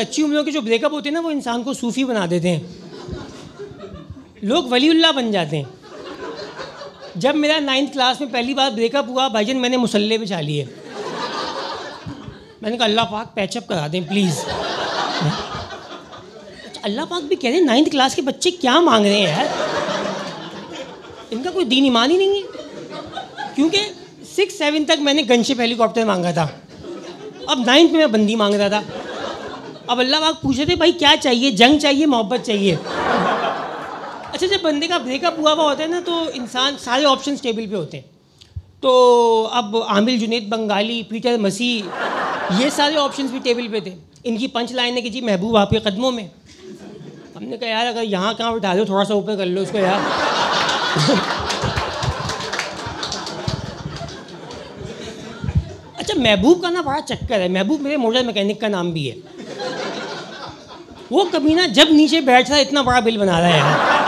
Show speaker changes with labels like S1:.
S1: कच्ची उम्रों के जो ब्रेकअप होते हैं ना, वो इंसान को सूफी बना देते हैं। लोग वलीउल्लाह बन जाते हैं। जब मेरा नाइन्थ क्लास में पहली बार ब्रेकअप हुआ, भाईजन, मैंने मुसल्ले बिछा लिए। मैंने कहा, अल्लाह पाक पैचअप करा दें प्लीज़ अच्छा अल्लाह पाक भी कह रहे हैं नाइन्थ क्लास के बच्चे क्या मांग रहे हैं यार? इनका कोई दीन ईमान ही नहीं है। क्योंकि सिक्स सेवन तक मैंने गनशिप हेलीकॉप्टर मांगा था। अब नाइन्थ में मैं बंदी मांग रहा था। अब अल्लाह पाक पूछ थे, भाई, क्या चाहिए? जंग चाहिए, मोहब्बत चाहिए? अच्छा जब बंदे का ब्रेकअप हुआ हुआ होता है ना तो इंसान सारे ऑप्शन टेबल पे होते हैं। तो अब आमिर, जुनेद, बंगाली, पीटर, मसीह, ये सारे ऑप्शन भी टेबल पे थे। इनकी पंच लाइन है कि जी, महबूब, आपके कदमों में। हमने कहा, यार, अगर यहाँ कहाँ उठा दो थोड़ा सा ऊपर कर लो उसको, यार। अच्छा महबूब का ना बड़ा चक्कर है। महबूब मेरे मोटर मैकेनिक का नाम भी है। वो कभी ना जब नीचे बैठता इतना बड़ा बिल बना रहा है।